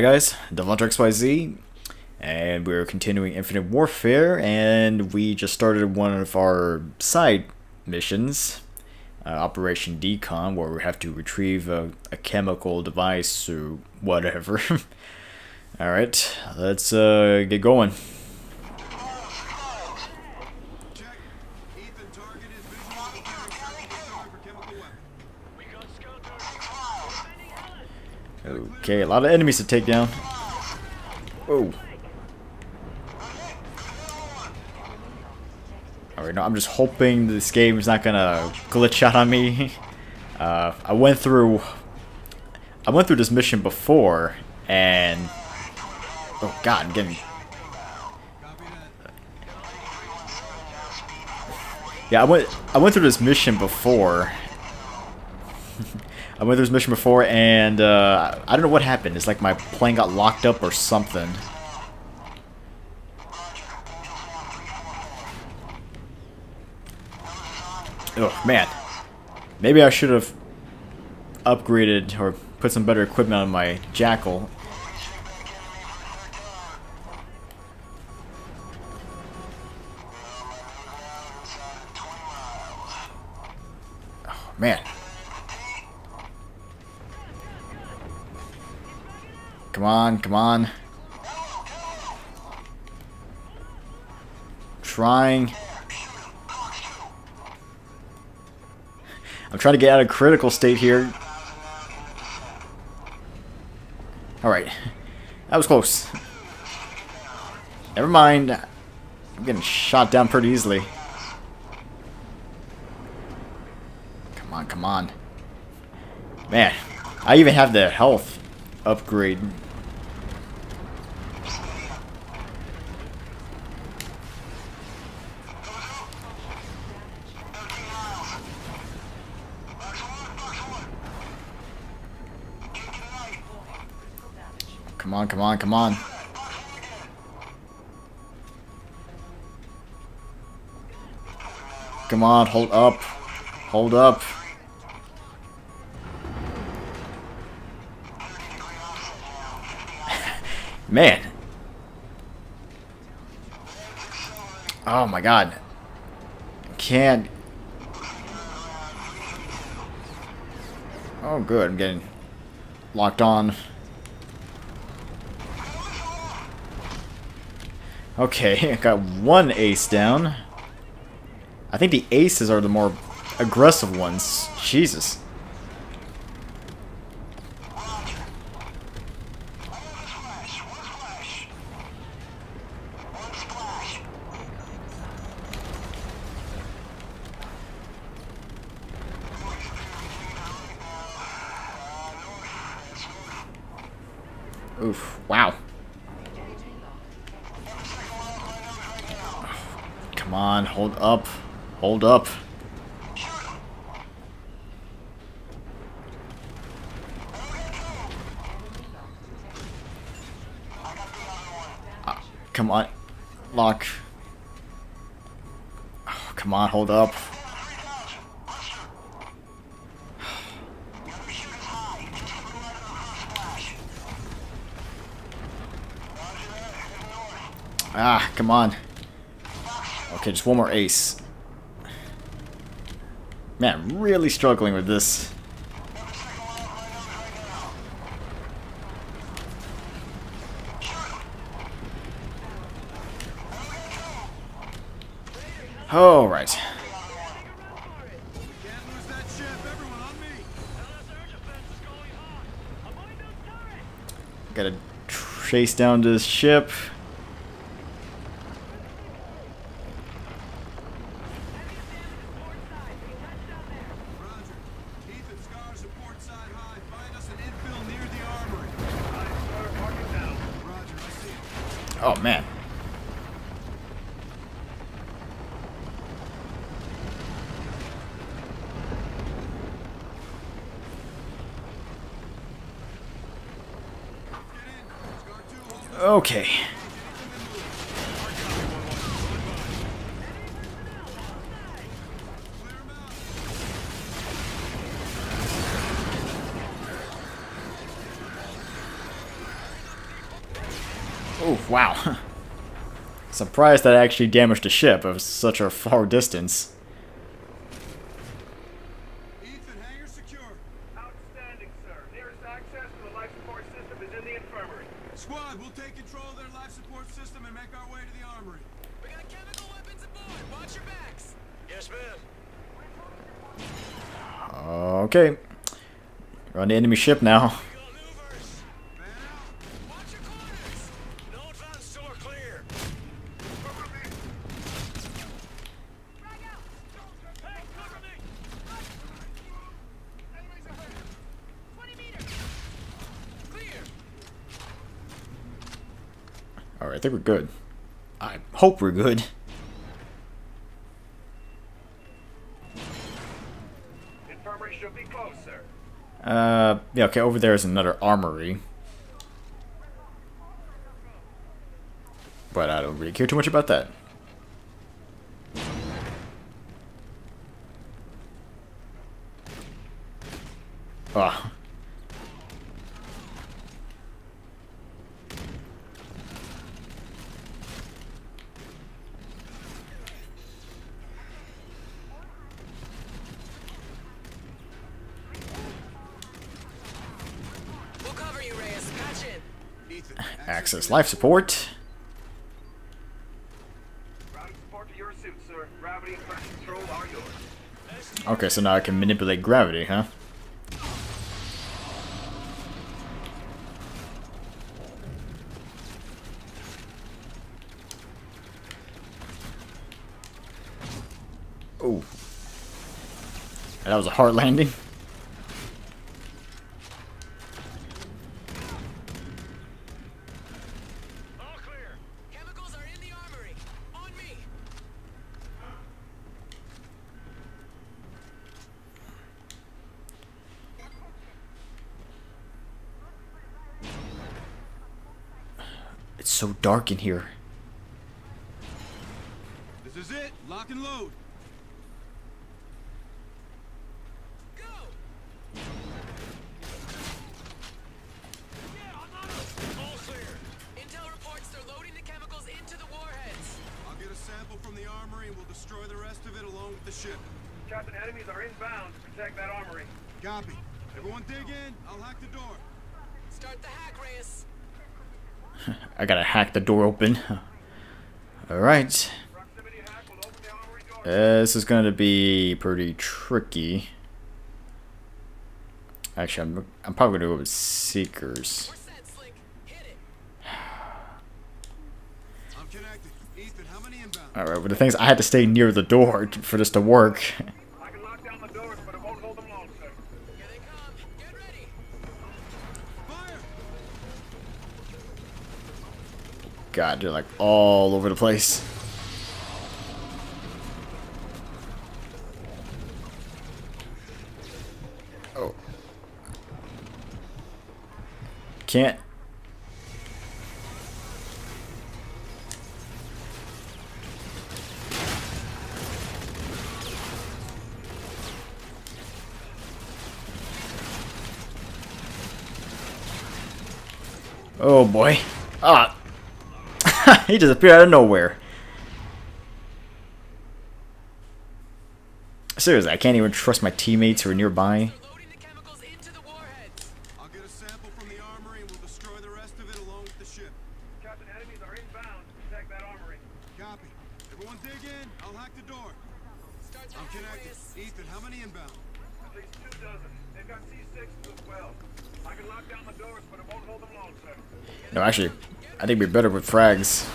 Hi guys, DevilHunter XYZ, and we're continuing Infinite Warfare, and we just started one of our side missions, uh, Operation Decon, where we have to retrieve a, a chemical device or whatever. Alright, let's uh, get going. Okay, a lot of enemies to take down. Oh. Alright, no, I'm just hoping this game is not gonna glitch out on me. Uh, I went through... I went through this mission before, and... Oh god, I'm getting... Yeah, I went I went through this mission before, I went through this mission before, and uh, I don't know what happened. It's like my plane got locked up or something. Oh man. Maybe I should have upgraded or put some better equipment on my Jackal. Oh man. Come on, come on. Trying. I'm trying to get out of critical state here. Alright. That was close. Never mind. I'm getting shot down pretty easily. Come on, come on. Man, I even have the health upgrade. Come on, come on, come on. Come on, hold up. Hold up. Man. Oh my god. Can't. Oh good, I'm getting locked on. Okay, I got one ace down. I think the aces are the more aggressive ones. Jesus. Up. Hold up. Uh, come on. Lock. Oh, come on, hold up. Ah, come on. Okay, just one more ace. Man, I'm really struggling with this. Alright. Gotta chase down to this ship. Oh, man. Okay. Oh, wow. Surprised that I actually damaged a ship of such a far distance. Ethan, hangar secure. Outstanding, sir. Nearest access to the life support system is in the infirmary. Squad, we'll take control of their life support system and make our way to the armory. We got chemical weapons aboard. Watch your backs. Yes, ma'am. Okay. We're on the enemy ship now. We got louvers. Man out. Watch your corners. No advance door clear. Hey, cover me! Enemies ahead. 20 meters. Clear. Alright, I think we're good. I hope we're good. Infirmary should be closed, sir. Uh, yeah, okay, over there is another armory. But I don't really care too much about that. Ah cover you, Reyes. Patch in. Ethan, Access life support. Routing support to your suit, sir. Gravity and pressure control life support. Okay, so now I can manipulate gravity, huh? Oh. That was a hard landing. All clear. Chemicals are in the armory. On me. It's so dark in here. This is it. Lock and load. Go. All clear. Intel reports they're loading the chemicals into the warheads. I'll get a sample from the armory and we'll destroy the rest of it along with the ship. Captain, enemies are inbound to protect that armory. Copy. Everyone dig in. I'll hack the door. Start the hack, Reyes. I gotta hack the door open. Alright. Proximity uh, hack will open the armory door. This is going to be pretty tricky. Actually, I'm, I'm probably to go with Seekers. We're set, Slink. Hit it. I'm connected. Ethan, how many inbound? Alright, but the thing is, I had to stay near the door for this to work. God, they're like all over the place. Oh. Can't. Oh boy. Ah. he just appeared out of nowhere. Seriously, I can't even trust my teammates who are nearby. They're loading the chemicals into the warheads. I'll get a sample from the armory and we'll destroy the rest of it along with the ship. Captain, enemies are inbound to protect that armory. Copy. Everyone dig in. I'll hack the door. Start the I'm hack, connected. Reyes. Ethan, how many inbound? At least two dozen. They've got C6s as well. No, actually, I think we're better with frags.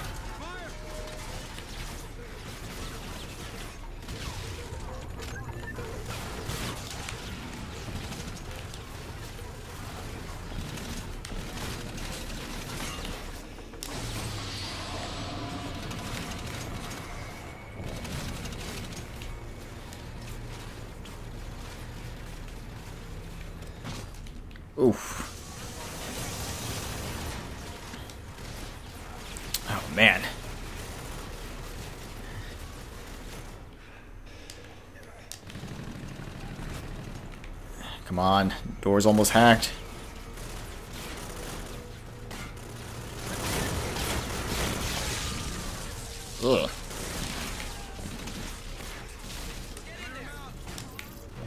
On, door's almost hacked. Ugh.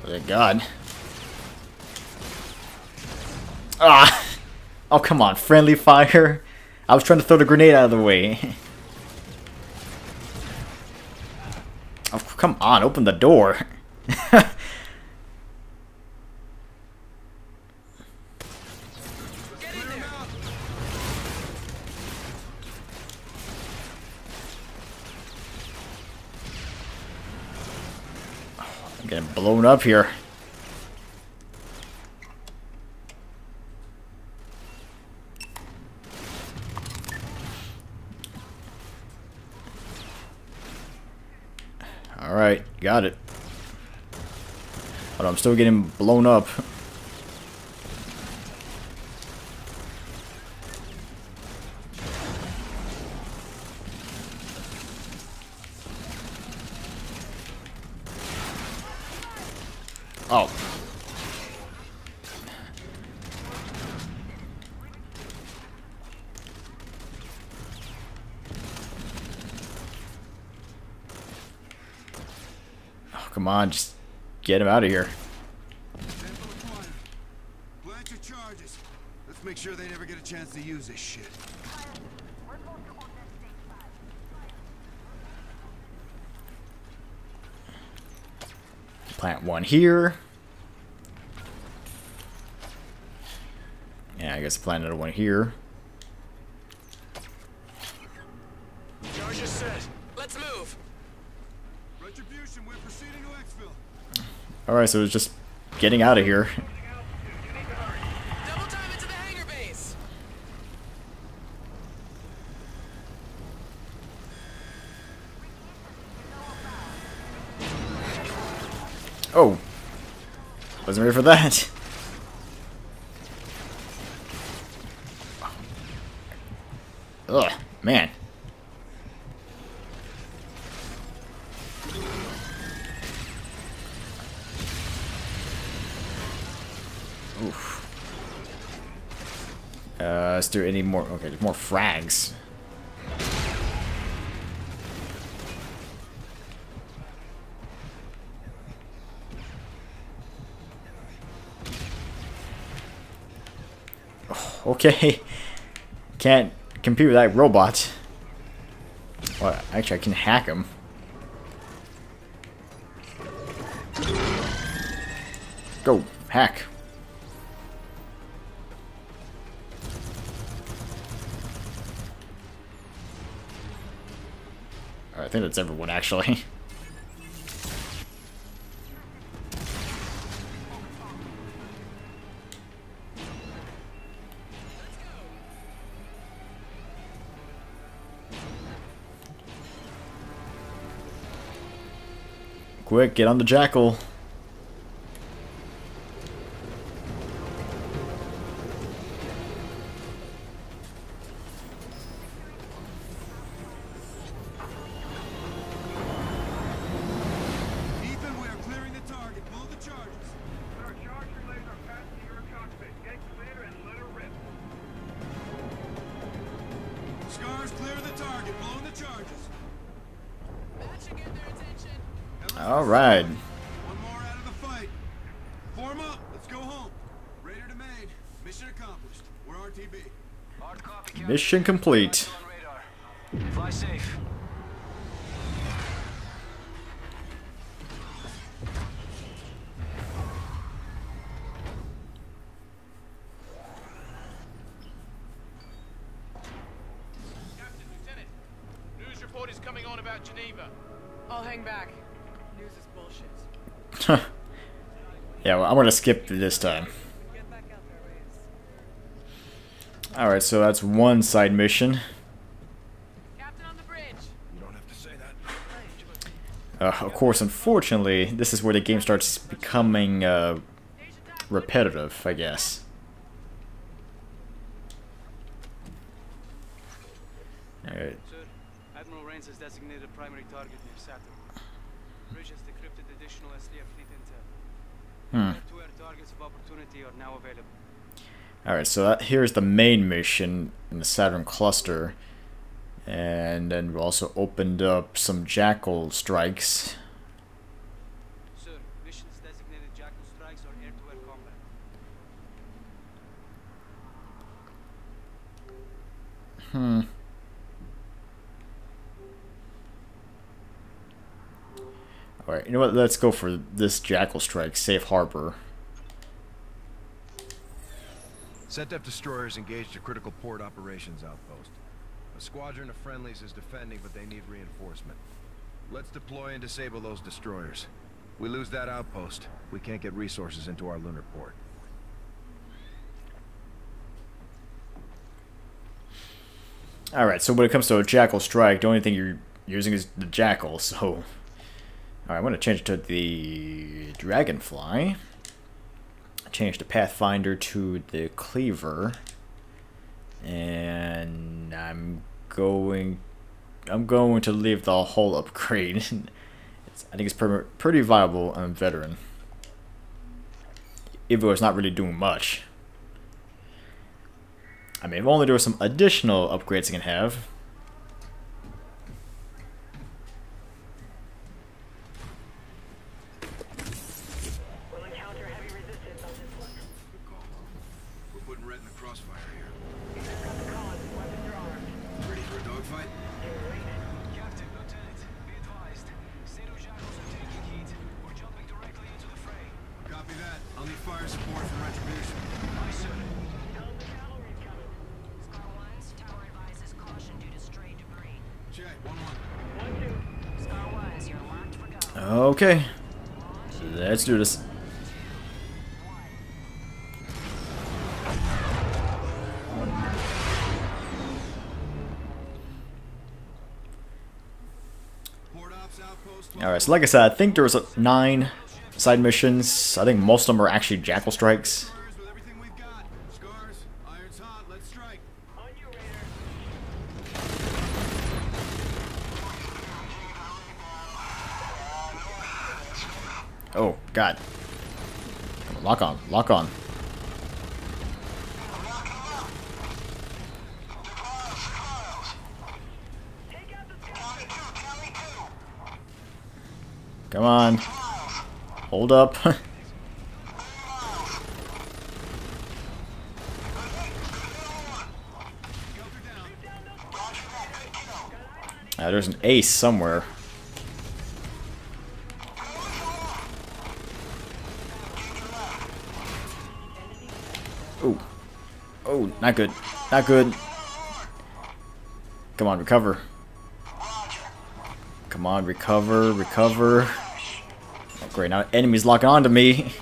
Thank God. Ah! Oh, come on. Friendly fire? I was trying to throw the grenade out of the way. Oh, come on. Open the door. Get in there. I'm getting blown up here. Alright, got it. But I'm still getting blown up. Oh. Oh, come on, just get him out of here. Sample your charges. Let's make sure they never get a chance to use this shit. Plant one here. Yeah, I guess plant another one here. Alright, so it was just getting out of here. Oh. Wasn't ready for that. more? Okay, more frags. Oh, okay. Can't compete with that robot. Well, actually, I can hack him. Go, hack. I think that's everyone, actually. Quick, get on the jackal. Back. News is bullshit. yeah, well, I'm gonna skip this time. Alright, so that's one side mission. Captain on the bridge. You don't have to say that. Uh, of course, unfortunately, this is where the game starts becoming uh, repetitive, I guess. Alright, Sir, Admiral Raines has designated a primary target near Saturn. Bridge has decrypted additional SDF fleet intel. hmm. Two air targets of opportunity are now available. Alright, so that, here's the main mission in the Saturn cluster. And then we also opened up some Jackal strikes. Sir, missions designated Jackal strikes or air-to-air combat. Hmm. Alright, you know what? Let's go for this Jackal strike, Safe Harbor. SETDEF destroyers engaged a critical port operations outpost. A squadron of friendlies is defending, but they need reinforcement. Let's deploy and disable those destroyers. We lose that outpost, we can't get resources into our lunar port. Alright, so when it comes to a Jackal strike, the only thing you're using is the Jackal, so... Alright, I'm going to change it to the Dragonfly. Change the Pathfinder to the Cleaver. And I'm going... I'm going to leave the whole upgrade. I think it's pretty, pretty viable on Veteran. Even though it's not really doing much. I mean, if only there were some additional upgrades I can have. Alright, so like I said, I think there was nine side missions. I think most of them are actually Jackal strikes. Oh, God. Lock on, lock on. Take out the scout. Come on. Hold up. Ah, there's an ace somewhere. Oh. Oh, not good. Not good. Come on, recover. Come on, recover, recover. Oh, great, now enemies locking onto me.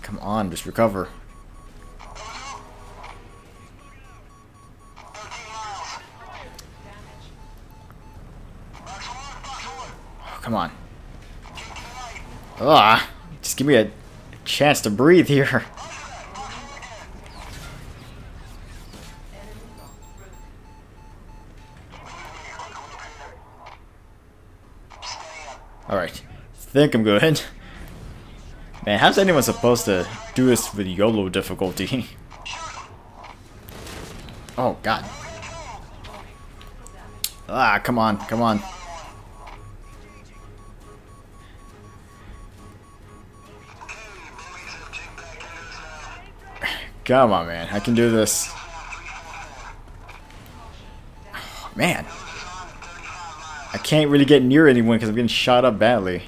Come on, just recover. Oh, come on. Ah, just give me a chance to breathe here. I think I'm good. Man, how's anyone supposed to do this with YOLO difficulty? oh, God. Ah, come on, come on. Come on, man. I can do this. Man. I can't really get near anyone because I'm getting shot up badly.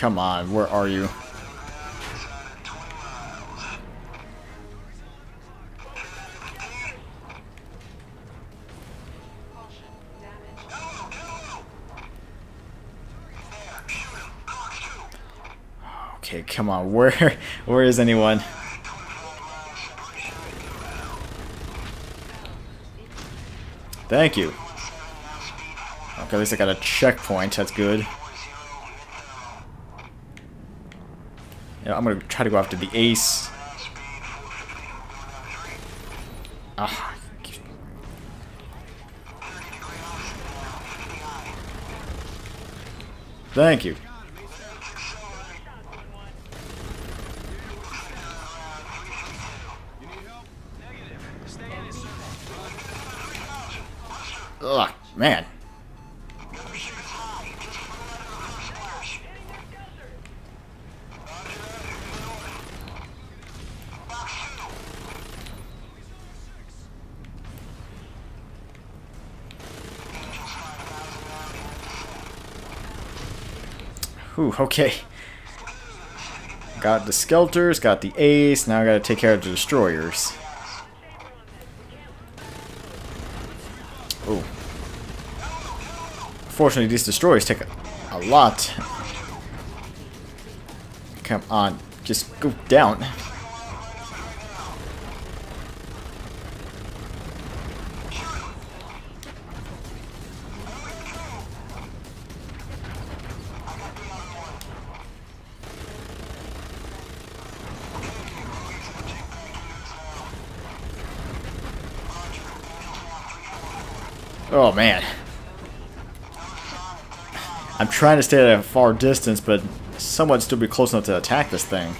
Come on. Where are you? Okay, come on. Where where is anyone? Thank you. Okay, at least I got a checkpoint. That's good. I'm gonna try to go after the ace. Ah. Thank you. Ugh, man. Okay. Got the Skelters, got the Ace, now I gotta take care of the Destroyers. Ooh. Fortunately, these Destroyers take a, a lot. Come on, just go down. Oh man. I'm trying to stay at a far distance, but someone still be close enough to attack this thing.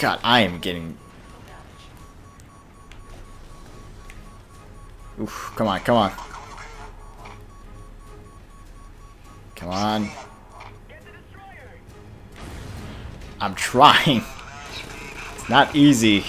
God, I am getting... Oof, come on, come on. Come on. I'm trying. It's not easy.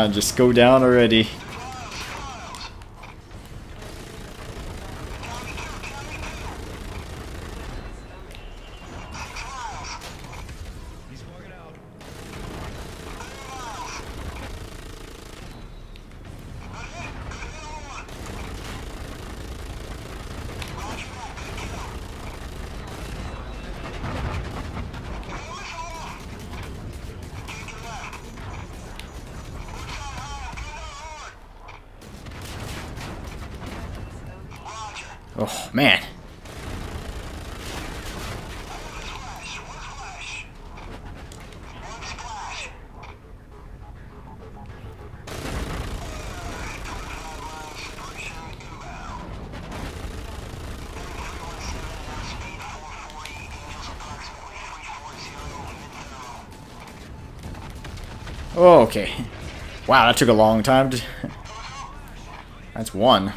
On, just go down already. Oh, man. Oh, okay. Wow, that took a long time to... That's one.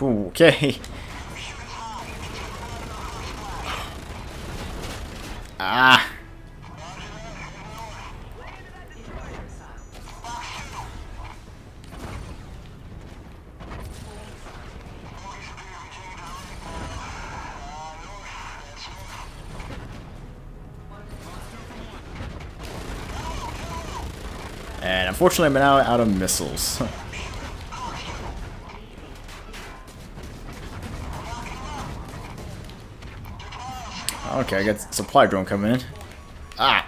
Okay. Ah. And unfortunately, I'm now out of missiles. Okay, I got supply drone coming in. Ah!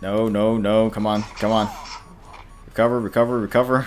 No, no, no, come on, come on. Recover, recover, recover.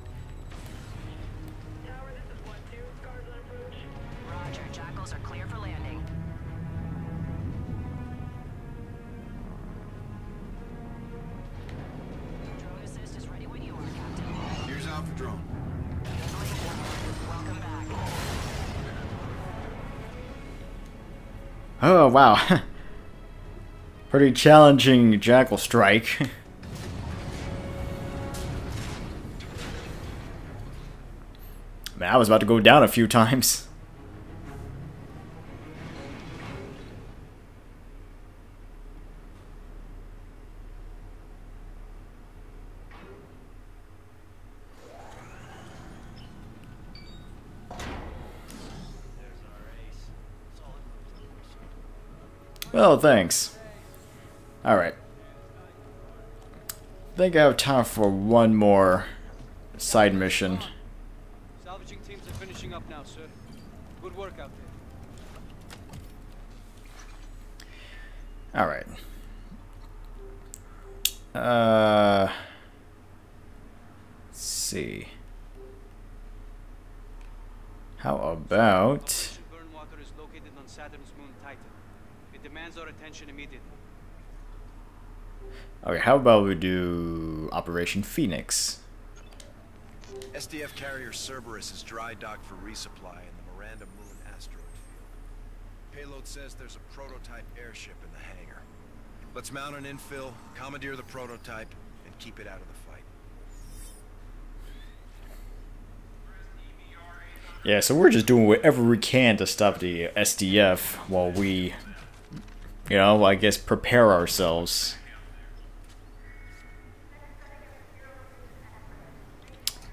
wow. Pretty challenging Jackal strike. Man, I was about to go down a few times. Well, thanks. Alright. I think I have time for one more side mission. Salvaging teams are finishing up now, sir. Good work out there. Alright. Uh. Let's see. How about. It demands our attention immediately. Okay, how about we do Operation Phoenix? SDF carrier Cerberus is dry docked for resupply in the Miranda Moon asteroid field. Payload says there's a prototype airship in the hangar. Let's mount an infill, commandeer the prototype, and keep it out of the fight. Yeah, so we're just doing whatever we can to stop the SDF while we, you know, I guess prepare ourselves.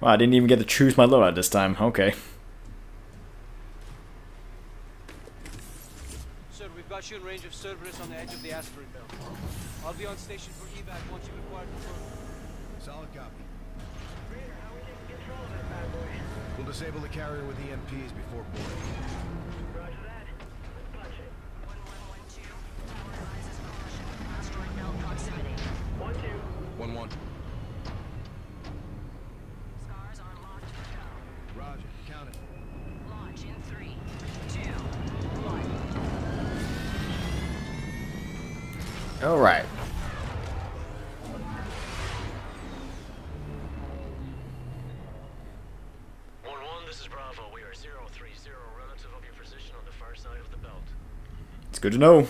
Well, I didn't even get to choose my loadout this time. Okay. Sir, we've got you in range of Cerberus on the edge of the asteroid belt. I'll be on station for evac once you've acquired the prototype. Solid copy. Raider, how are we taking control of this bad boy? We'll disable the carrier with EMPs before boarding. 1-2. 1-1. Scars are locked for go. Roger, count it. Launch in three, two, one. Alright. One one, this is Bravo. We are zero three zero relative of your position on the far side of the belt. It's good to know.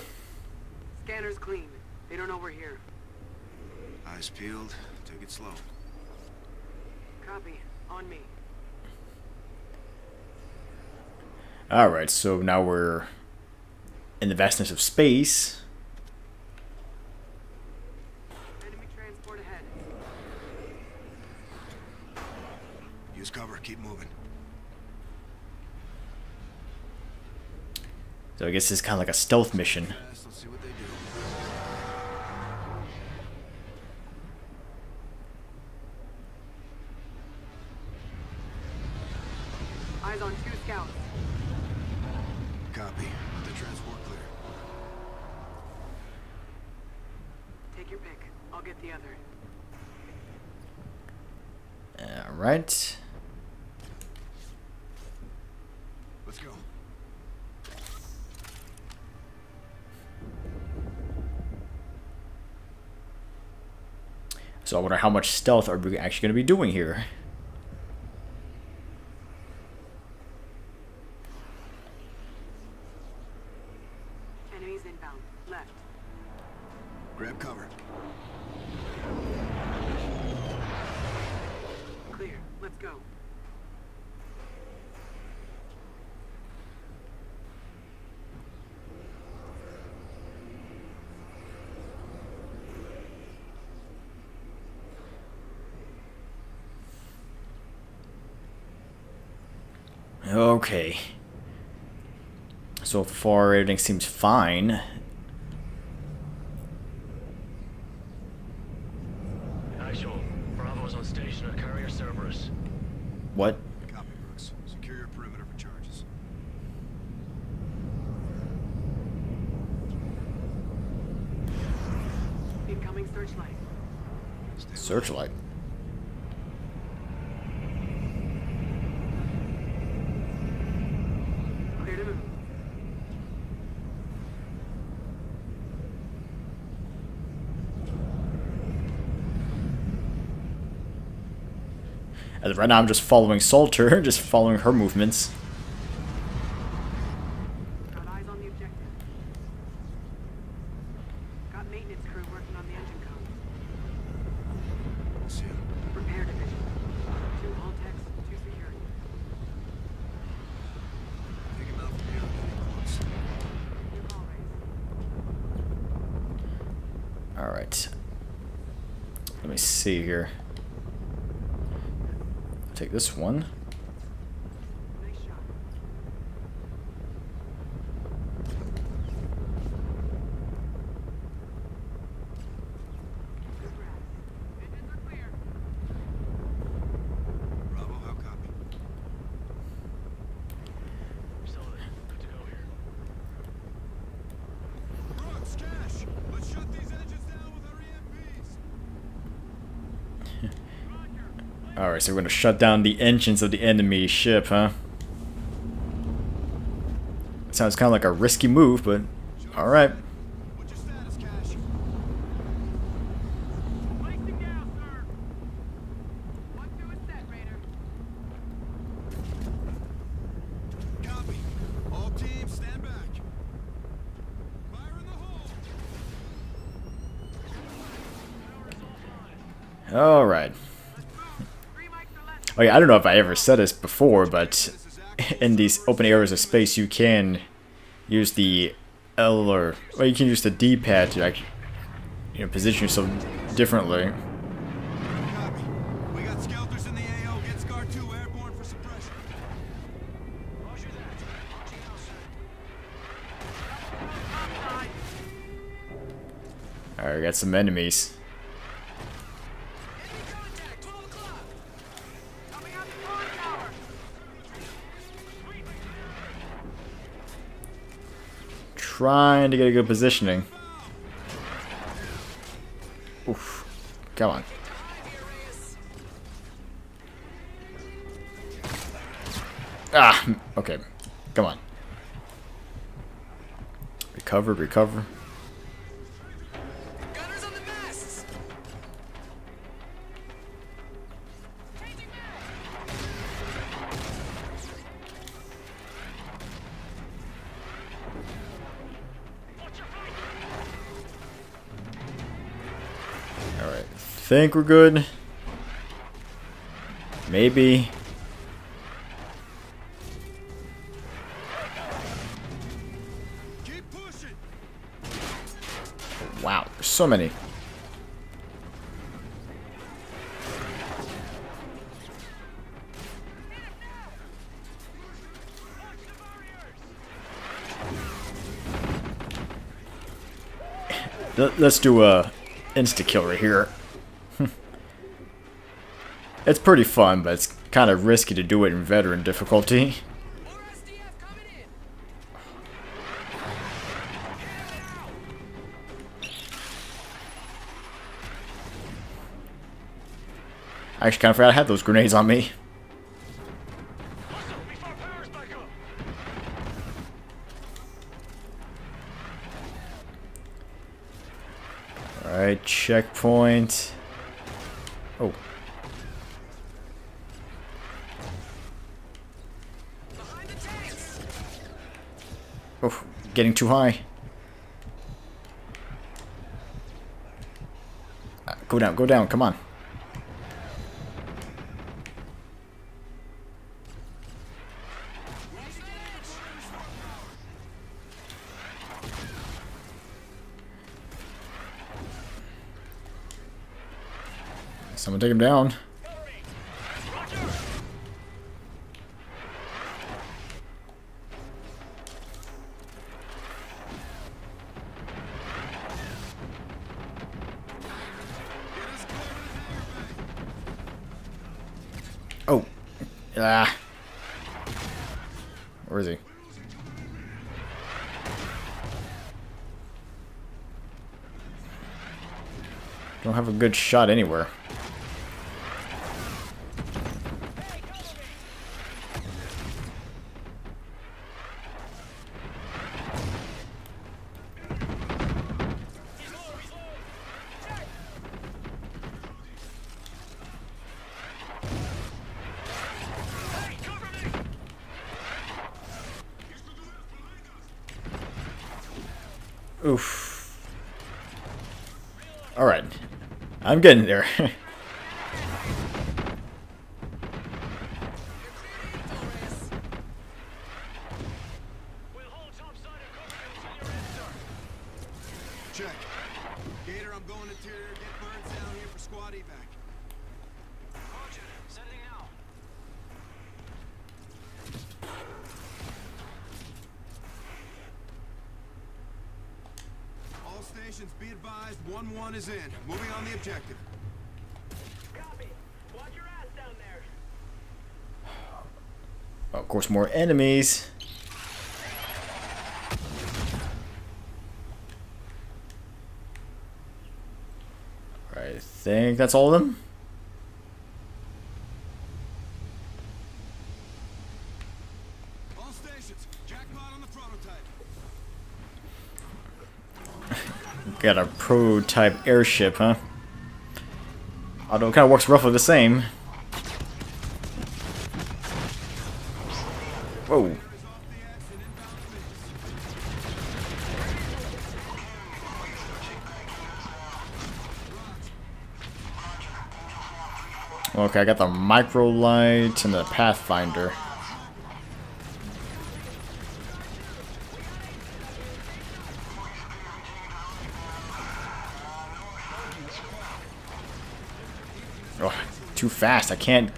Scanner's clean. They don't know we're here. Eyes peeled. Take it slow. Copy. On me. Alright, so now we're in the vastness of space. Enemy transport ahead. Use cover. Keep moving. So I guess it's kind of like a stealth mission. So I wonder how much stealth are we actually going to be doing here. Enemies inbound. Left. Grab cover. Clear. Let's go. Okay. So far, everything seems fine. Actual. Bravo is on station at carrier Cerberus. What? Copy, Brooks. Secure your perimeter for charges. Incoming searchlight. Searchlight. Clear to move. As right now, I'm just following Salter, just following her movements. Got eyes on the objective. Got maintenance crew working on the engine code. See him. Repair division. Two hull techs, two security. Take him out from here. Getting close. New call rates. Alright. Let me see here. Take this one. Nice shot. Good rest. Engines are clear. Bravo, how copy? Solid. Good to go here. Brooks, Cash! Let's shut these engines down with our EMPs! Alright, so we're gonna shut down the engines of the enemy ship, huh? Sounds kind of like a risky move, but alright. What's your mics or less. Yeah, I don't know if I ever said this before, but in these open areas of space, you can use the L or well, you can use the D-pad to like, you know, position yourself differently. We got skelters Trying to get a good positioning. Oof. Come on. Ah, okay. Come on. Recover, recover. Think we're good. Maybe. Keep pushing! Wow, there's so many. Let- Let's do a insta kill right here. It's pretty fun, but it's kind of risky to do it in veteran difficulty. I actually kind of forgot I had those grenades on me. Alright, checkpoint. Oh. Behind the tanks. Oh, getting too high. Uh, Go down, go down, come on. Someone take him down. Good shot anywhere. Oof. Alright. I'm getting there. Check. Gator, I'm going interior. Get down here for squad evac. Roger. Sending now. All be advised, 1-1 is in. Moving on the objective. Copy. Watch your ass down there. of course, more enemies. I think that's all of them. All stations, jackpot on the prototype. Got a prototype airship, huh? Although it kind of works roughly the same. Whoa. Okay, I got the micro light and the pathfinder. Oh, too fast. I can't.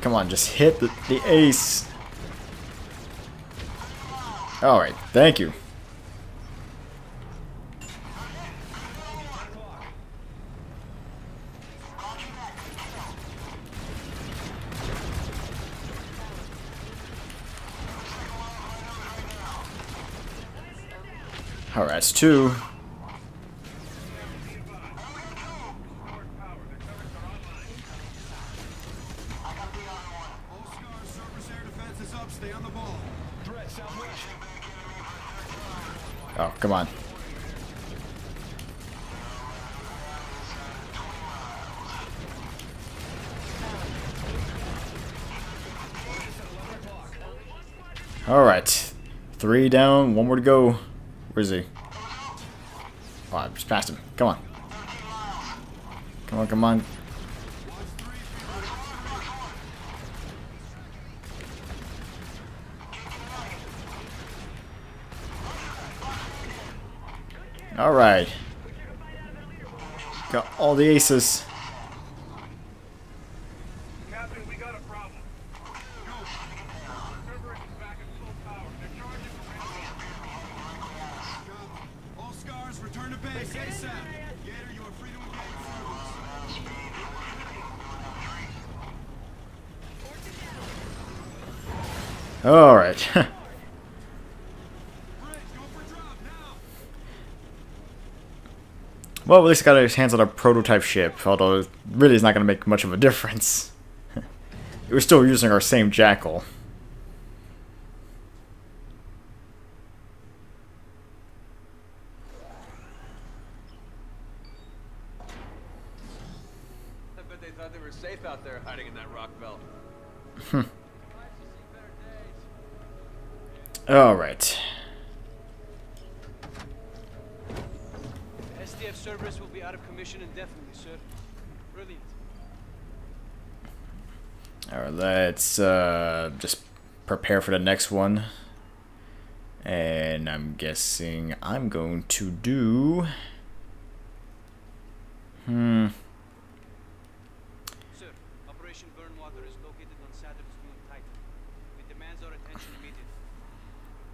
Come on, just hit the, the ace. Alright, thank you. Threat two. Oh, come on. Alright. Three down, one more to go. Where's he? Just passed him. Come on. Come on, come on. Alright. Got all the aces. Captain, we got a problem. Cerberus is back at full power. They're charging the Copy. All scars, return to base ASAP. Gator, you are free to engage service. Alright. Bridge, go for drop now. Well, at least got his hands on a prototype ship, although it really is not going to make much of a difference. We're still using our same jackal. Prepare for the next one. And I'm guessing I'm going to do. Hmm. Sir, Operation Burnwater is located on Saturn's moon Titan. It demands our attention immediately.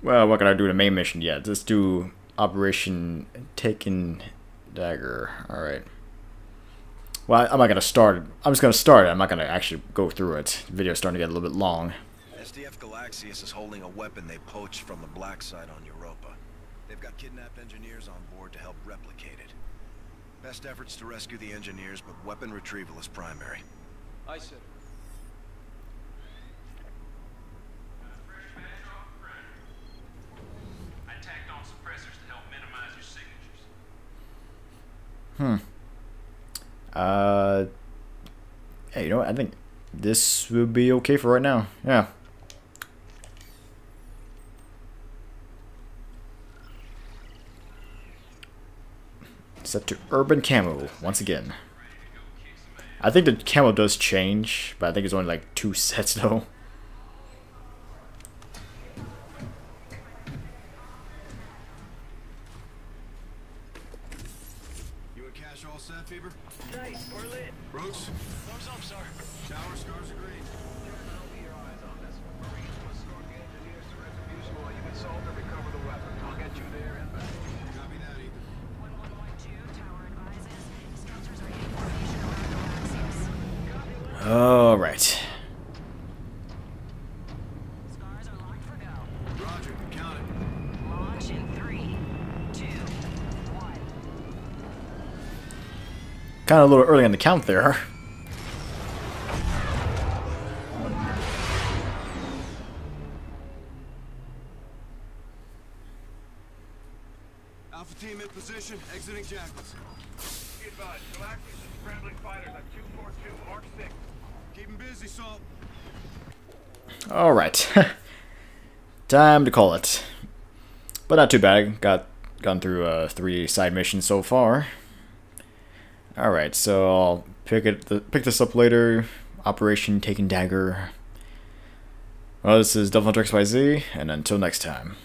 Well, what can I do the main mission yet? Let's do Operation Taken Dagger. Alright. Well, I'm not gonna start. I'm just gonna start it. I'm not gonna actually go through it. The video's starting to get a little bit long. SDF Galaxius is holding a weapon they poached from the black side on Europa. They've got kidnapped engineers on board to help replicate it. Best efforts to rescue the engineers, but weapon retrieval is primary. I said. I tacked on suppressors to help minimize your signatures. Hmm. Uh. Hey, you know what? I think this will be okay for right now. Yeah. Set to urban camo once again. I think the camo does change, but I think it's only like two sets though. You and Cash all set, Fever? Tight, we're lit. Brooks? Thumbs up, sir. Shower, scars are green. I'll be your eyes on this. Marines will escort the engineers to Retribution while you consult and recover the weapon. I'll get you there and back. Copy that, Ethan. 1112, tower advises. Skelters are in formation around Galaxius. Alright. Scars are locked for go. Roger, count it. Launch in three, two, one. Kind of a little early on the count there. Alpha team in position, exiting Jackals. Advised, Galactus scrambling fighters on 242 Mark 6. Keep 'em busy, Salt. Alright. Time to call it. But not too bad. Got gone through uh, three side missions so far. Alright, so I'll pick it pick this up later. Operation Taken Dagger. Well, this is DevilHunterXYZ, and until next time.